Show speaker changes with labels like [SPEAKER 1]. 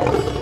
[SPEAKER 1] Oh.